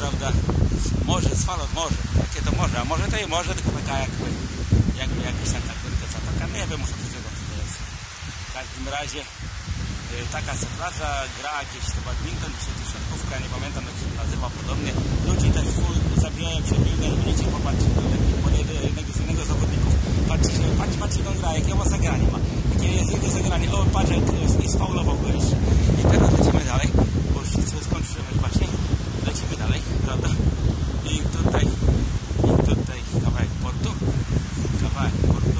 prawda? Morze, Swalot, morze, jakie to morze, a może to i morze, tylko taka jakby, jakby jakaś taka kurka, co taka, nie wiem, to tego co to jest. W każdym razie y, taka se plaża, gra jakieś to badminton, czy to siatkówka, nie pamiętam jak się nazywa podobnie. Ludzi też full zabijają się piłkę, będziecie popatrzeć do jednego z innego zawodników. Patrzcie, patrz, patrz jak on gra, jakie ma zagranie ma. Jakie jest jego zagranie. O, patrz jak jest, i sfaulował go Tá, tá. E tudo tá aí. E tudo tá aí. Tá, vai. Pode tu?